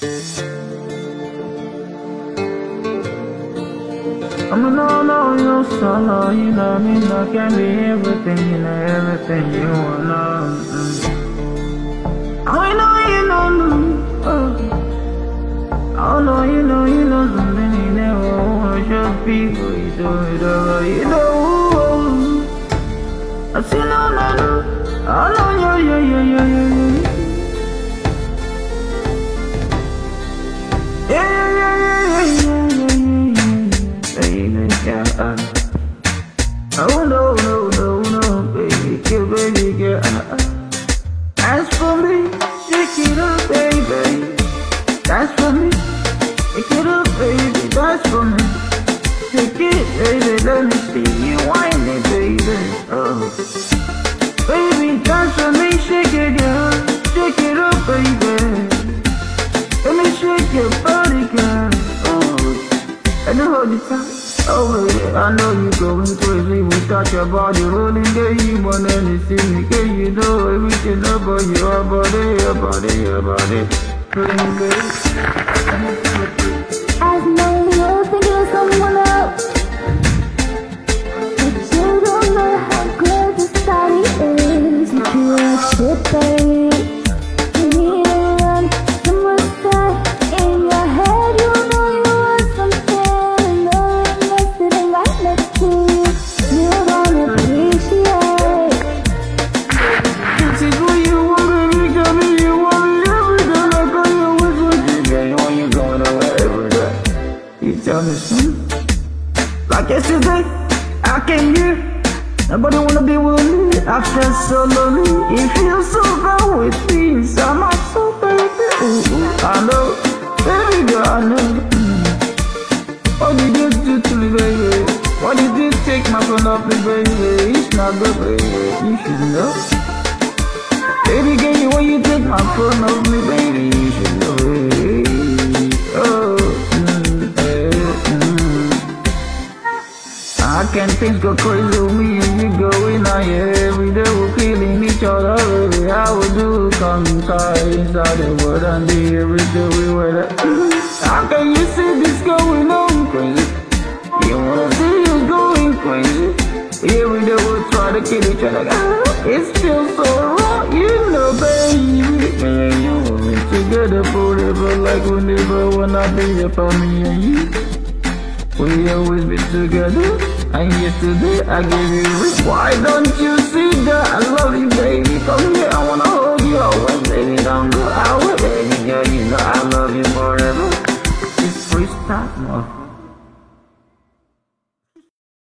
I'm a no, no, you solo, you know me, I can be everything, you know, everything you wanna. Mm. I know you know me, oh. I know you know, you know something you never want show people, you do it over, you know. I see no, no, no, I know, yeah, yeah, yeah, yeah, yeah, uh. Oh no, no, no, no, baby, girl, baby, girl. uh, uh. As for me, shake it up, baby. That's for me. Shake it up, baby. That's for me. Shake it, baby. Let me see you whine it, baby. Oh, baby, that's for me. Shake it, girl. Shake it up, baby. Let me shake your body. To time. Oh, I know you going crazy. Got your body rolling, girl. You want anything, girl. You know everything about your body, your body, your body. Baby. I know you're You. Like yesterday, I came here. Nobody wanna be with me. I feel so lonely. It feels so bad with me. Inside my soul, baby. Ooh, ooh. I know, baby girl, I know. Mm. What did you do to me, baby? What did you take my phone off me, baby? It's not good, baby. You should know. Baby girl, when you take my phone off me, baby, I can't things go crazy with me and you going on, yeah. Every day we're killing each other, baby. I would do come inside the world and be every day we were there. How can you see this going on crazy? You wanna see you going crazy? Every day we try to kill each other. It feels so wrong, you know, baby. Me and you will be together forever, like we never wanna be apart. Me and you, we always be together. And yesterday I gave you this. Why don't you see that? I love you, baby. Come here, I wanna hold you oh, always, baby. Don't go away, baby girl. You know I love you forever. It's freestyle.